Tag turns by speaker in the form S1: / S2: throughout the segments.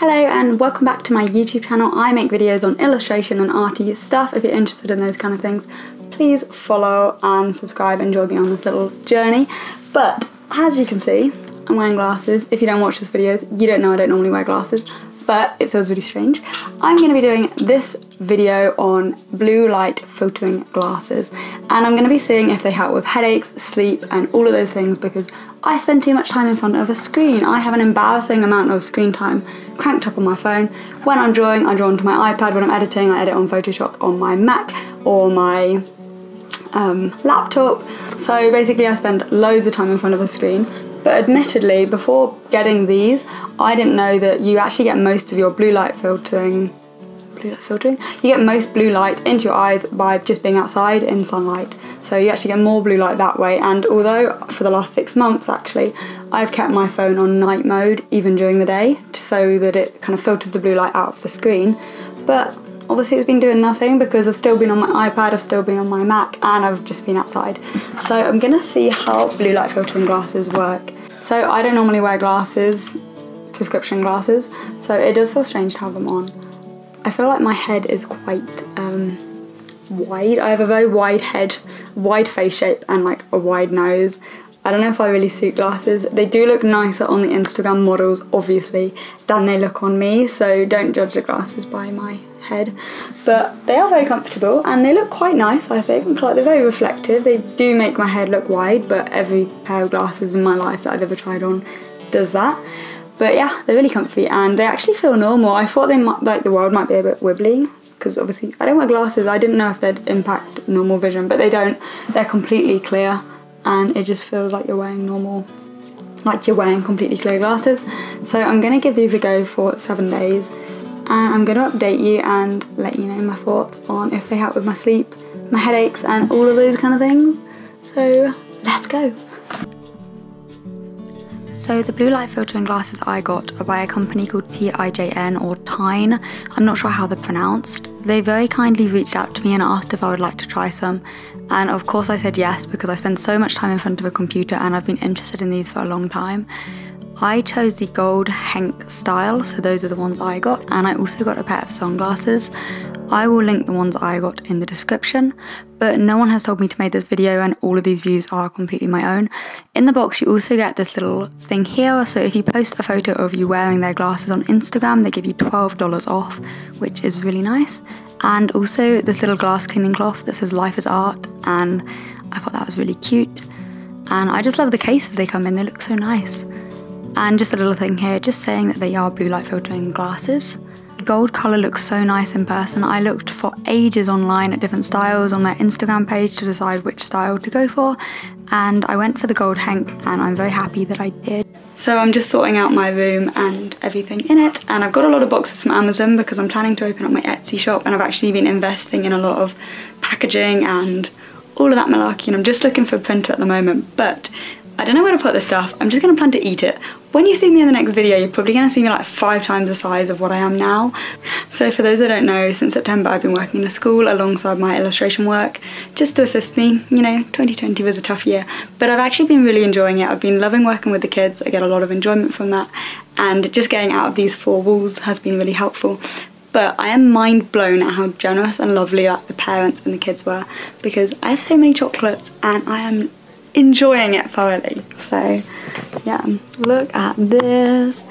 S1: Hello and welcome back to my YouTube channel. I make videos on illustration and arty stuff. If you're interested in those kind of things, please follow and subscribe and join me on this little journey. But as you can see, I'm wearing glasses. If you don't watch these videos, you don't know I don't normally wear glasses, but it feels really strange. I'm going to be doing this video on blue light filtering glasses and I'm going to be seeing if they help with headaches, sleep and all of those things because I spend too much time in front of a screen. I have an embarrassing amount of screen time cranked up on my phone. When I'm drawing, I draw onto my iPad. When I'm editing, I edit on Photoshop on my Mac or my um, laptop. So basically I spend loads of time in front of a screen but admittedly, before getting these, I didn't know that you actually get most of your blue light filtering blue light filtering. You get most blue light into your eyes by just being outside in sunlight. So you actually get more blue light that way. And although for the last six months actually, I've kept my phone on night mode even during the day so that it kind of filters the blue light out of the screen. But obviously it's been doing nothing because I've still been on my iPad, I've still been on my Mac, and I've just been outside. So I'm gonna see how blue light filtering glasses work. So I don't normally wear glasses, prescription glasses, so it does feel strange to have them on. I feel like my head is quite um, wide. I have a very wide head, wide face shape, and like a wide nose. I don't know if I really suit glasses. They do look nicer on the Instagram models, obviously, than they look on me, so don't judge the glasses by my head. But they are very comfortable and they look quite nice, I think. Like they're very reflective. They do make my head look wide, but every pair of glasses in my life that I've ever tried on does that. But yeah, they're really comfy and they actually feel normal. I thought they might, like the world might be a bit wibbly because obviously I don't wear glasses. I didn't know if they'd impact normal vision, but they don't. They're completely clear and it just feels like you're wearing normal like you're wearing completely clear glasses so I'm gonna give these a go for seven days and I'm gonna update you and let you know my thoughts on if they help with my sleep my headaches and all of those kind of things so let's go so the blue light filtering glasses I got are by a company called T-I-J-N or Tine. I'm not sure how they're pronounced. They very kindly reached out to me and asked if I would like to try some and of course I said yes because I spend so much time in front of a computer and I've been interested in these for a long time. I chose the gold Henk style, so those are the ones I got, and I also got a pair of sunglasses. I will link the ones I got in the description, but no one has told me to make this video and all of these views are completely my own. In the box you also get this little thing here, so if you post a photo of you wearing their glasses on Instagram, they give you $12 off, which is really nice and also this little glass cleaning cloth that says life is art and I thought that was really cute and I just love the cases they come in they look so nice and just a little thing here just saying that they are blue light filtering glasses. The gold colour looks so nice in person. I looked for ages online at different styles on their Instagram page to decide which style to go for. And I went for the gold Henk and I'm very happy that I did. So I'm just sorting out my room and everything in it. And I've got a lot of boxes from Amazon because I'm planning to open up my Etsy shop and I've actually been investing in a lot of packaging and all of that malarkey. And I'm just looking for a printer at the moment but I don't know where to put this stuff. I'm just going to plan to eat it. When you see me in the next video, you're probably to see me like five times the size of what I am now. So for those that don't know, since September I've been working in a school alongside my illustration work, just to assist me. You know, 2020 was a tough year, but I've actually been really enjoying it. I've been loving working with the kids. I get a lot of enjoyment from that. And just getting out of these four walls has been really helpful but I am mind blown at how generous and lovely like the parents and the kids were because I have so many chocolates and I am enjoying it thoroughly. So yeah, look at this.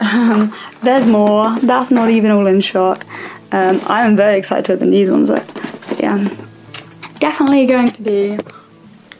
S1: Um, there's more. That's not even all in shot. Um, I am very excited to open these ones up. But yeah, definitely going to be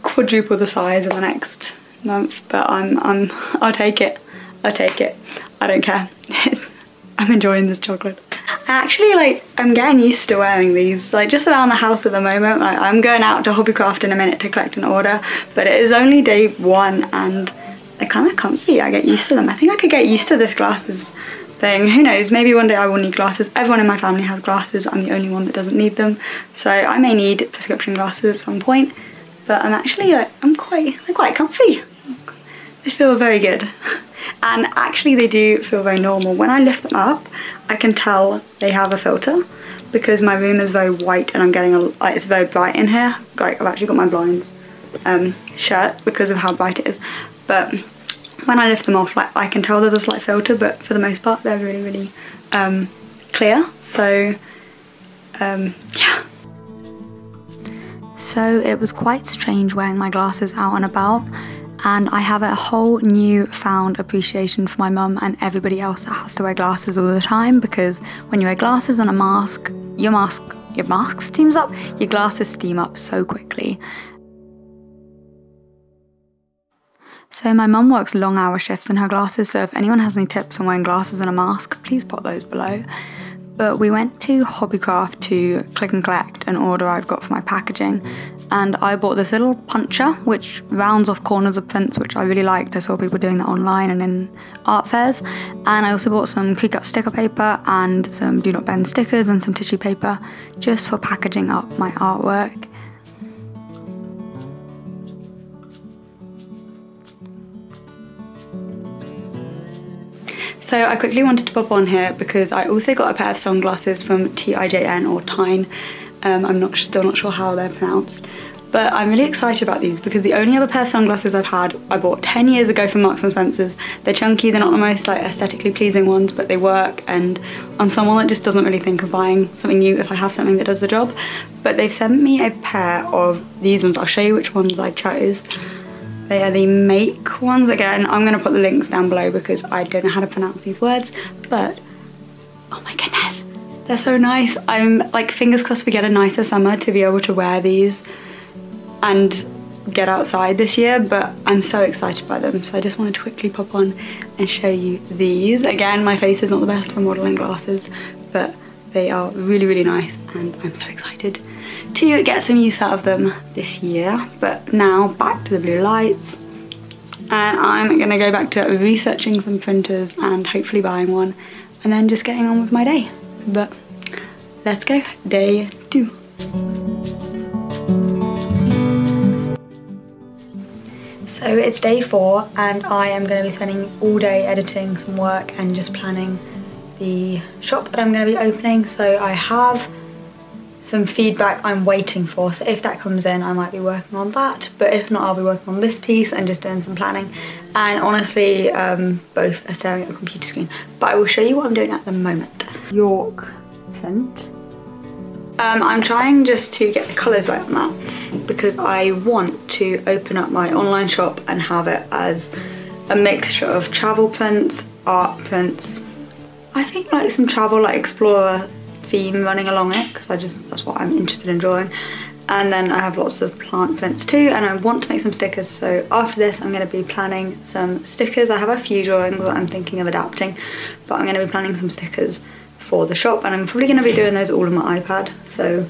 S1: quadruple the size in the next month. But I'm, I'm, I'll take it. I'll take it. I don't care. I'm enjoying this chocolate actually like I'm getting used to wearing these like just around the house at the moment. Like I'm going out to Hobbycraft in a minute to collect an order but it is only day one and they're kind of comfy. I get used to them. I think I could get used to this glasses thing. Who knows? Maybe one day I will need glasses. Everyone in my family has glasses. I'm the only one that doesn't need them. So I may need prescription glasses at some point but I'm actually like I'm quite they're quite comfy feel very good and actually they do feel very normal. When I lift them up, I can tell they have a filter because my room is very white and I'm getting a, like, it's very bright in here. Like I've actually got my blinds um, shut because of how bright it is. But when I lift them off, like I can tell there's a slight filter, but for the most part, they're really, really um, clear. So um, yeah. So it was quite strange wearing my glasses out and about and I have a whole new found appreciation for my mum and everybody else that has to wear glasses all the time because when you wear glasses and a mask, your mask your mask steams up, your glasses steam up so quickly. So my mum works long hour shifts in her glasses, so if anyone has any tips on wearing glasses and a mask, please pop those below. But we went to Hobbycraft to click and collect an order I'd got for my packaging, and I bought this little puncher which rounds off corners of prints, which I really liked. I saw people doing that online and in art fairs. And I also bought some Cricut sticker paper and some Do Not Bend stickers and some tissue paper just for packaging up my artwork. So I quickly wanted to pop on here because I also got a pair of sunglasses from TIJN or Tyne. Um, I'm not still not sure how they're pronounced. But I'm really excited about these because the only other pair of sunglasses I've had, I bought 10 years ago from Marks & Spencer's. They're chunky, they're not the most like aesthetically pleasing ones, but they work and I'm someone that just doesn't really think of buying something new if I have something that does the job. But they've sent me a pair of these ones. I'll show you which ones I chose. They are the Make ones. Again, I'm going to put the links down below because I don't know how to pronounce these words. But, oh my goodness, they're so nice. I'm like fingers crossed we get a nicer summer to be able to wear these and get outside this year but I'm so excited by them so I just wanted to quickly pop on and show you these again my face is not the best for modeling glasses but they are really really nice and I'm so excited to get some use out of them this year. But now back to the blue lights. And I'm gonna go back to researching some printers and hopefully buying one and then just getting on with my day. But let's go, day two. So it's day four and I am going to be spending all day editing some work and just planning the shop that I'm going to be opening. So I have some feedback I'm waiting for. So if that comes in, I might be working on that. But if not, I'll be working on this piece and just doing some planning. And honestly, um, both are staring at a computer screen. But I will show you what I'm doing at the moment. York scent. Um, I'm trying just to get the colours right on that because I want to open up my online shop and have it as a mixture of travel prints, art prints, I think like some travel like explorer theme running along it because I just that's what I'm interested in drawing and then I have lots of plant prints too and I want to make some stickers. So after this I'm going to be planning some stickers. I have a few drawings that I'm thinking of adapting but I'm going to be planning some stickers for the shop and I'm probably going to be doing those all on my iPad. So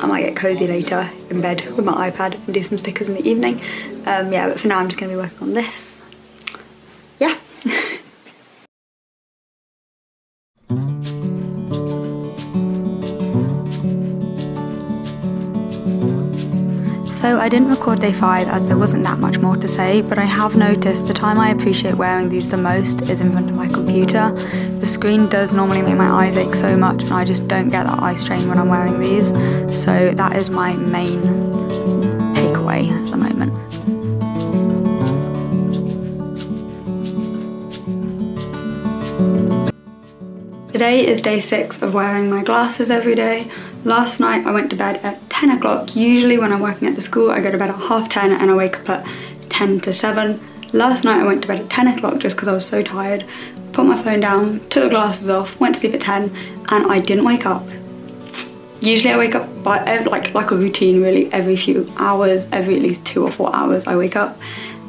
S1: I might get cozy later in bed with my iPad and do some stickers in the evening. Um, yeah but for now I'm just going to be working on this So I didn't record day 5 as there wasn't that much more to say, but I have noticed the time I appreciate wearing these the most is in front of my computer. The screen does normally make my eyes ache so much and I just don't get that eye strain when I'm wearing these. So that is my main takeaway at the moment. Today is day six of wearing my glasses every day. Last night I went to bed at 10 o'clock. Usually when I'm working at the school I go to bed at half 10 and I wake up at 10 to 7. Last night I went to bed at 10 o'clock just because I was so tired. Put my phone down, took the glasses off, went to sleep at 10 and I didn't wake up. Usually I wake up by like, like a routine really every few hours, every at least two or four hours I wake up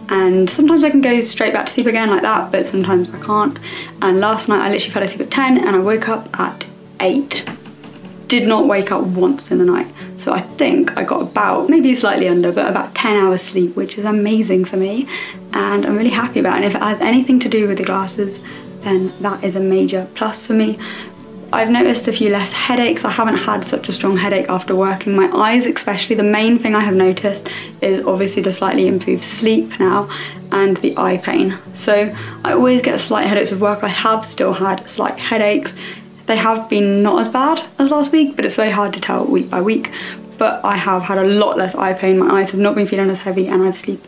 S1: and sometimes I can go straight back to sleep again like that but sometimes I can't and last night I literally fell asleep at 10 and I woke up at 8 did not wake up once in the night so I think I got about maybe slightly under but about 10 hours sleep which is amazing for me and I'm really happy about it and if it has anything to do with the glasses then that is a major plus for me I've noticed a few less headaches. I haven't had such a strong headache after working. My eyes especially, the main thing I have noticed is obviously the slightly improved sleep now and the eye pain. So I always get slight headaches with work. I have still had slight headaches. They have been not as bad as last week, but it's very hard to tell week by week. But I have had a lot less eye pain. My eyes have not been feeling as heavy and I've sleep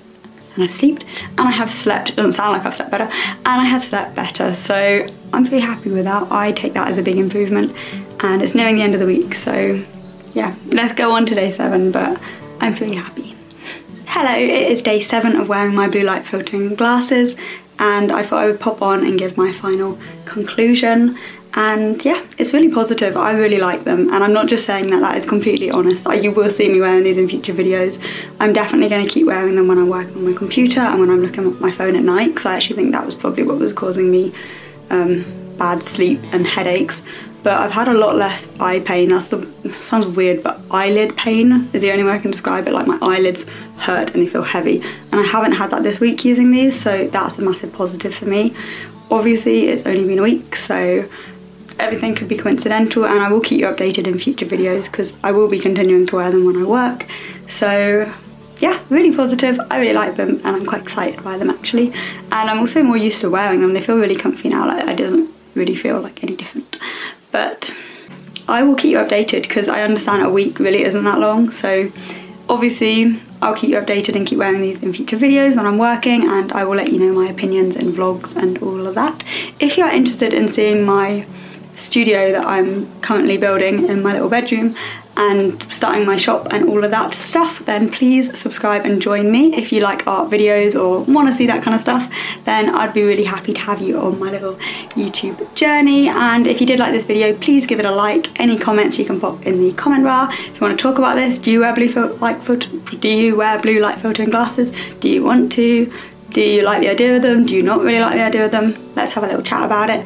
S1: and I've slept and I have slept, it doesn't sound like I've slept better, and I have slept better. So I'm pretty happy with that. I take that as a big improvement and it's nearing the end of the week. So yeah, let's go on to day seven, but I'm pretty happy. Hello, it is day seven of wearing my blue light filtering glasses and I thought I would pop on and give my final conclusion and yeah it's really positive I really like them and I'm not just saying that that is completely honest you will see me wearing these in future videos I'm definitely going to keep wearing them when I'm working on my computer and when I'm looking at my phone at night because I actually think that was probably what was causing me um, bad sleep and headaches but I've had a lot less eye pain. That's the sounds weird, but eyelid pain is the only way I can describe it. Like my eyelids hurt and they feel heavy, and I haven't had that this week using these, so that's a massive positive for me. Obviously, it's only been a week, so everything could be coincidental, and I will keep you updated in future videos because I will be continuing to wear them when I work. So yeah, really positive. I really like them and I'm quite excited by them actually. And I'm also more used to wearing them. They feel really comfy now. Like it doesn't really feel like any different but I will keep you updated because I understand a week really isn't that long so obviously I'll keep you updated and keep wearing these in future videos when I'm working and I will let you know my opinions in vlogs and all of that. If you're interested in seeing my studio that I'm currently building in my little bedroom and starting my shop and all of that stuff, then please subscribe and join me. If you like art videos or want to see that kind of stuff, then I'd be really happy to have you on my little YouTube journey. And if you did like this video, please give it a like. Any comments you can pop in the comment bar. If you want to talk about this, do you wear blue light filter? Do you wear blue light filtering glasses? Do you want to? Do you like the idea of them? Do you not really like the idea of them? Let's have a little chat about it.